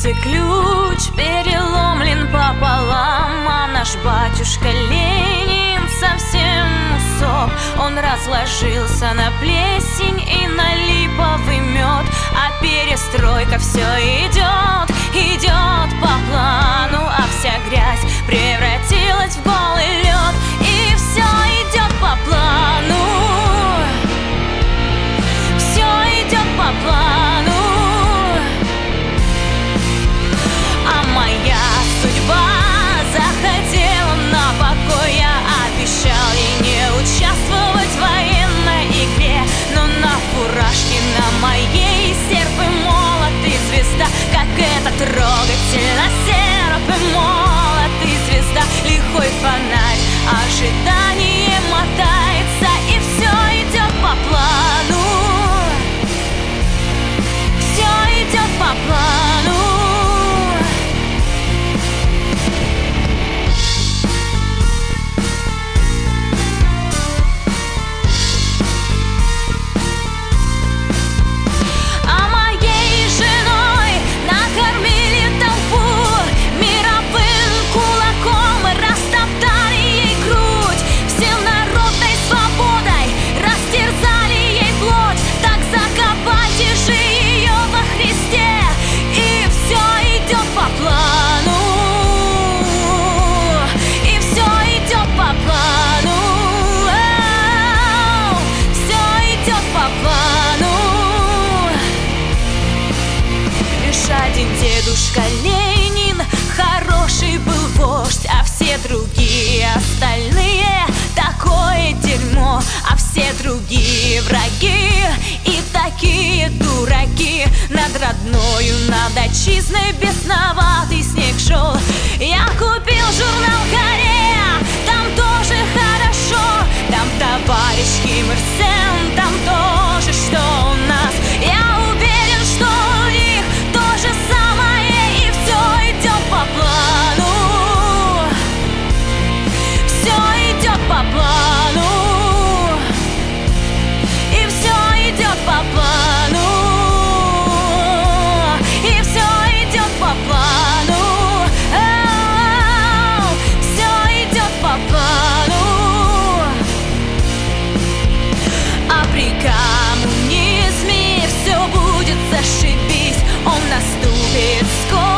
сердце ключ переломлен пополам А наш батюшка Ленин совсем усоп Он разложился на плесень и на липовый мед А перестройка все идет молот а и звезда, лихой фонарь, ожидание. Над родною, над отчизной бесноватый снег шел. Я купил журнал Коммунизме все будет зашибись. Он наступит скоро.